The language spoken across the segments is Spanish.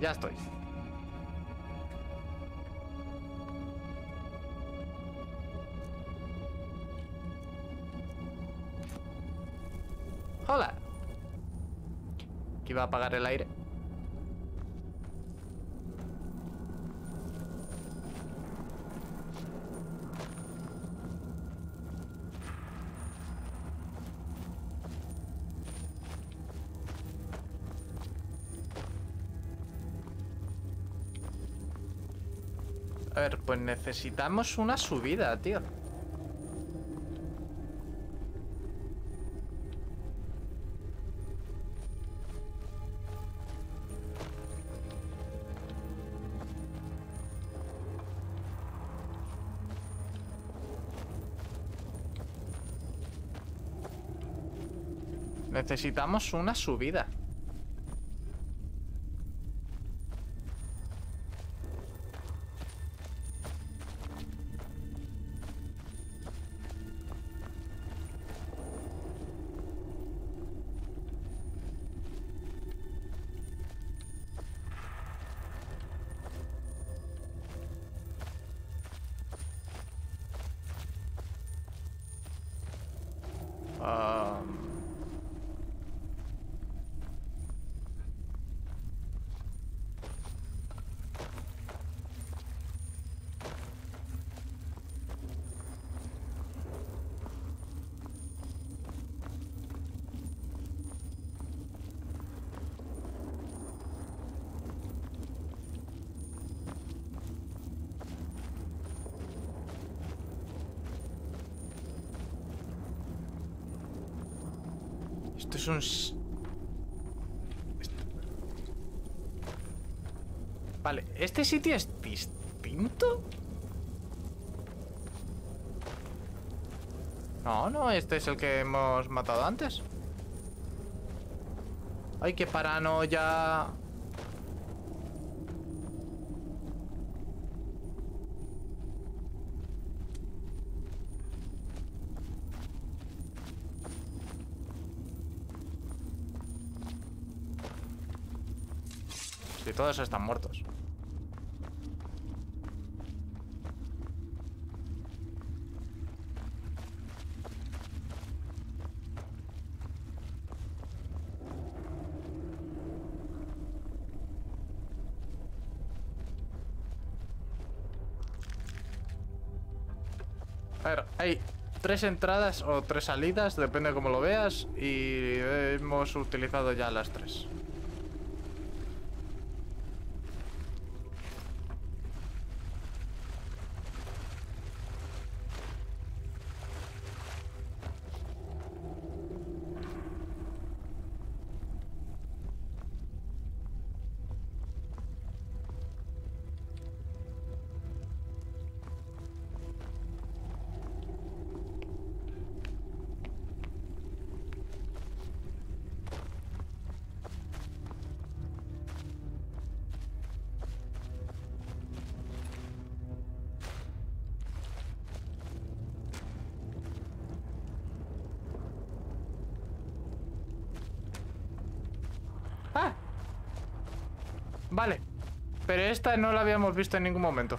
ya estoy. Hola. Que iba a apagar el aire. Pues necesitamos una subida, tío. Necesitamos una subida. Esto es un... Vale, ¿este sitio es distinto? No, no, este es el que hemos matado antes. Ay, qué paranoia. Si todos están muertos. A ver, hay tres entradas o tres salidas, depende de cómo lo veas, y hemos utilizado ya las tres. Vale. Pero esta no la habíamos visto en ningún momento.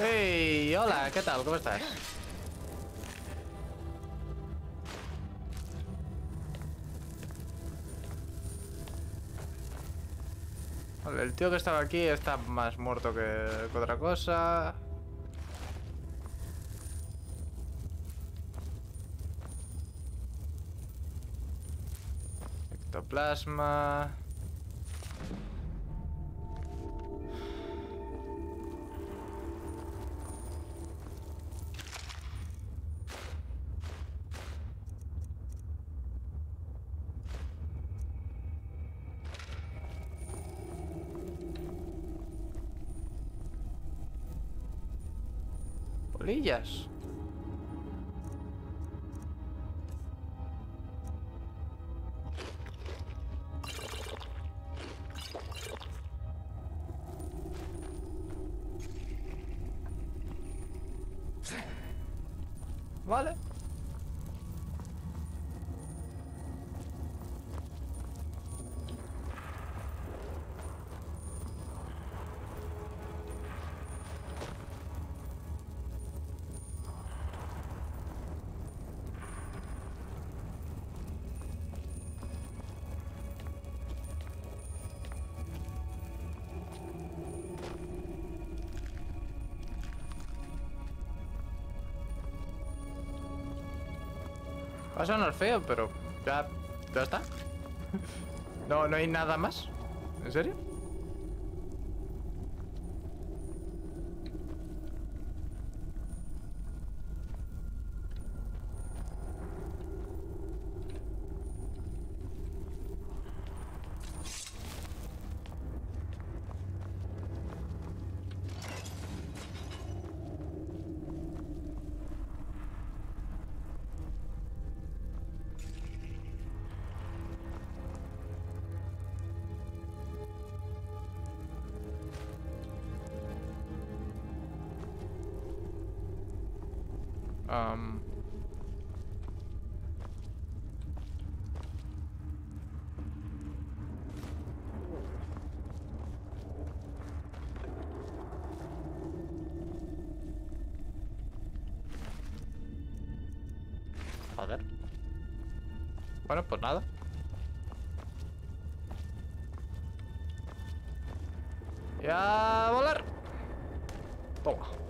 Hey, hola, ¿qué tal? ¿Cómo estás? Vale, el tío que estaba aquí está más muerto que, otra cosa. Ectoplasma. Polillas. Va a sonar feo, pero ya, ya está. No, no hay nada más. ¿En serio? Am, Joder. Bueno, pues nada. Y a volar. Toma.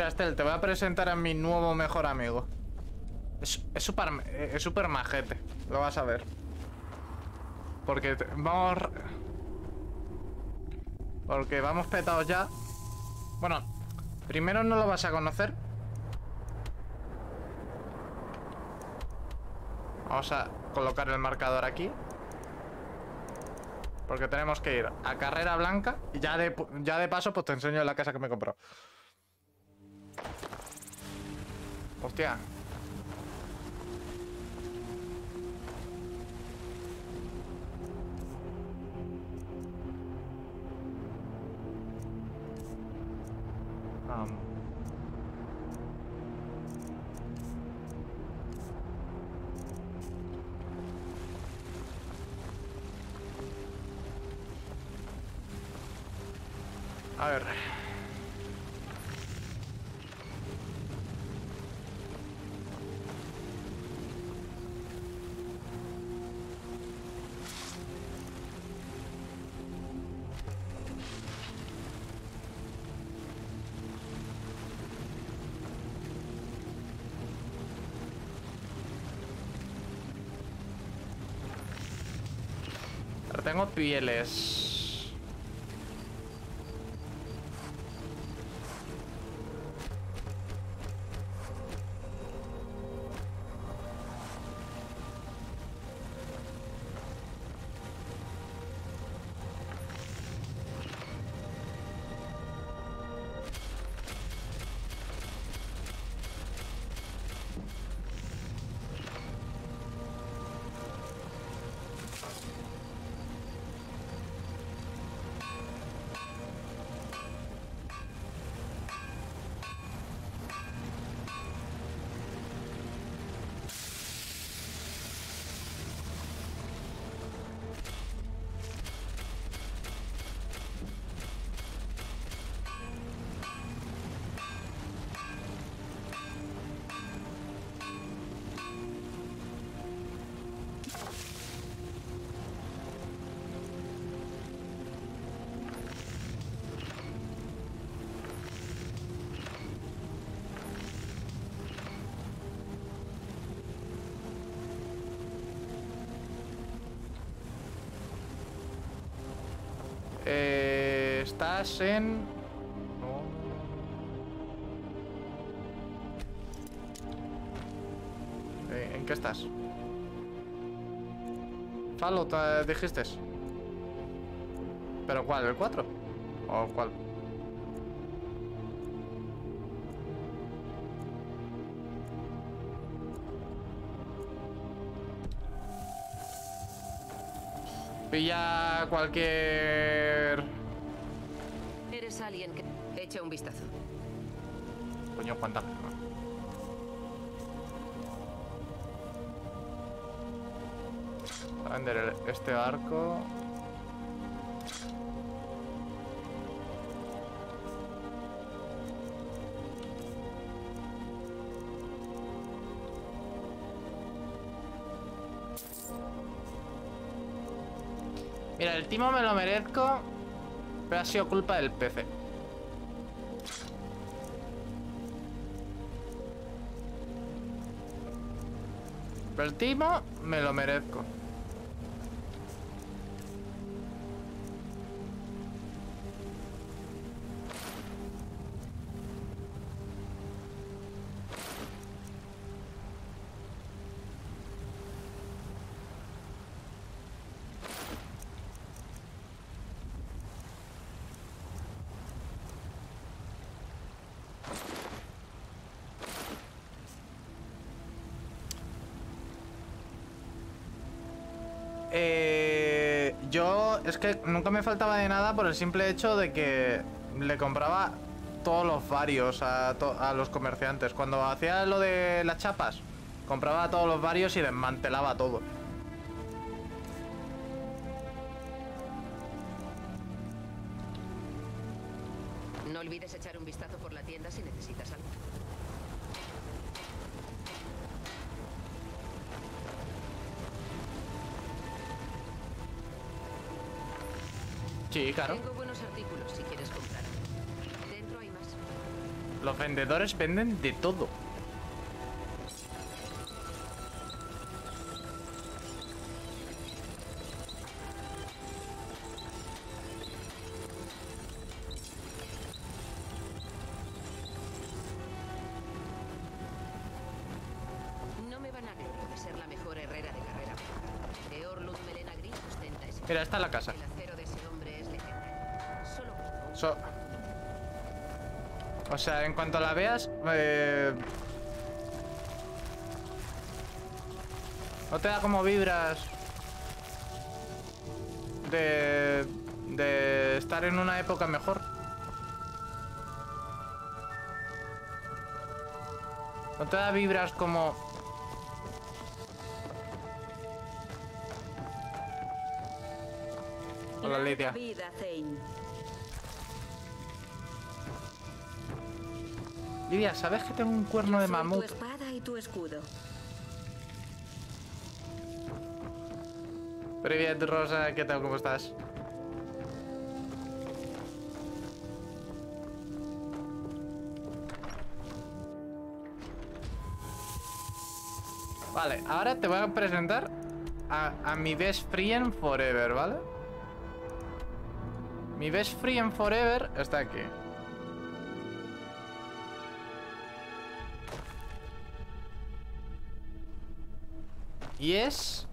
Mira, Estel, te voy a presentar a mi nuevo mejor amigo. Es súper es súper majete, lo vas a ver. Porque vamos... Porque vamos petados ya. Bueno, primero no lo vas a conocer. Vamos a colocar el marcador aquí. Porque tenemos que ir a carrera blanca y ya de, ya de paso pues te enseño la casa que me he comprado. Hostia. A ver. Tengo pieles. Estás en... No. Eh, ¿En qué estás? Falo, te dijiste. ¿Pero cuál? ¿El 4? ¿O cuál? Pilla cualquier... Eres alguien que... Echa un vistazo. Coño, cuánta vender este arco. Mira, el timo me lo merezco, pero ha sido culpa del PC. Pero el timo me lo merezco. Eh, yo es que nunca me faltaba de nada por el simple hecho de que le compraba todos los varios a, a los comerciantes. Cuando hacía lo de las chapas, compraba todos los varios y desmantelaba todo. Sí, claro. Tengo buenos artículos si quieres comprar. Dentro hay más. Los vendedores venden de todo. No me van a So- o sea, en cuanto la veas, eh, no te da como vibras de, de estar en una época mejor. No te da vibras como Hola Lidia. vida, Zane. Lidia, ¿sabes que tengo un cuerno de Soy mamut? Tu espada y tu escudo. Привет, Rosa, ¿qué tal? ¿Cómo estás? Vale, ahora te voy a presentar a, a mi best friend forever, ¿vale? Mi best friend forever está aquí. Y es...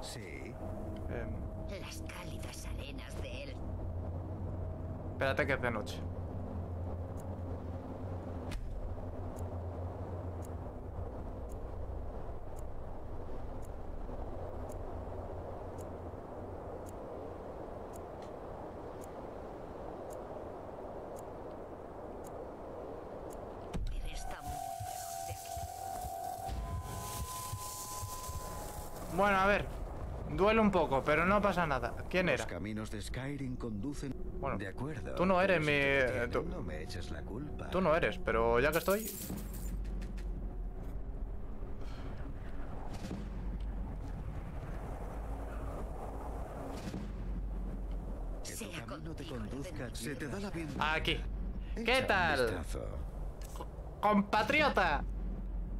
Sí. em, Las cálidas arenas de él. Espérate que es de noche. Está muy lejos de aquí. Bueno, a ver. Duele un poco, pero no pasa nada. ¿Quién Los era? caminos de Skyrim conducen. Bueno, de acuerdo. tú no eres mi- eh, tú- No me eches la culpa. Tú no eres, pero ya que estoy... Se te da la. Aquí. ¿Qué tal? Compatriota.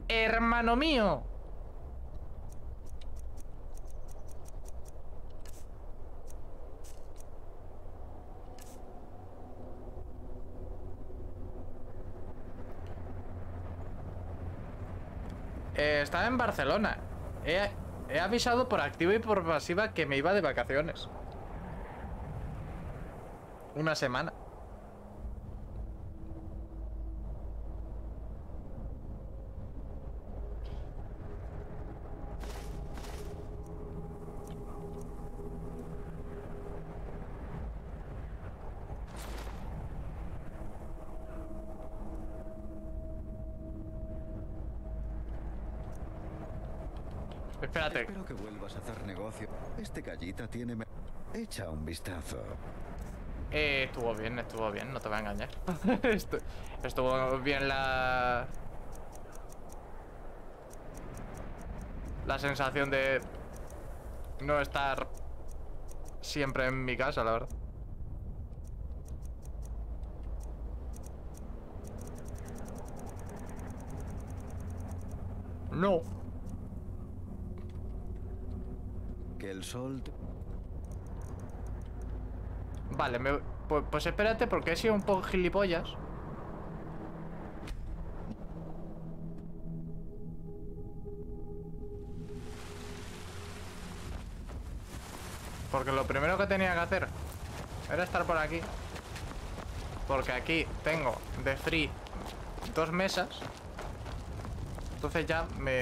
Hermano mío. Eh, estaba en Barcelona. He, he avisado por activa y por pasiva que me iba de vacaciones. Una semana. Espérate. Espero que vuelvas a hacer negocio. Este gallita tiene... Echa un vistazo. Eh, estuvo bien, estuvo bien, no te voy a engañar. Estu- estuvo bien la... La sensación de no estar siempre en mi casa, la verdad. No. El sol... Vale, me- pues, pues espérate porque he sido un poco gilipollas. Porque lo primero que tenía que hacer era estar por aquí. Porque aquí tengo de free dos mesas. Entonces ya me...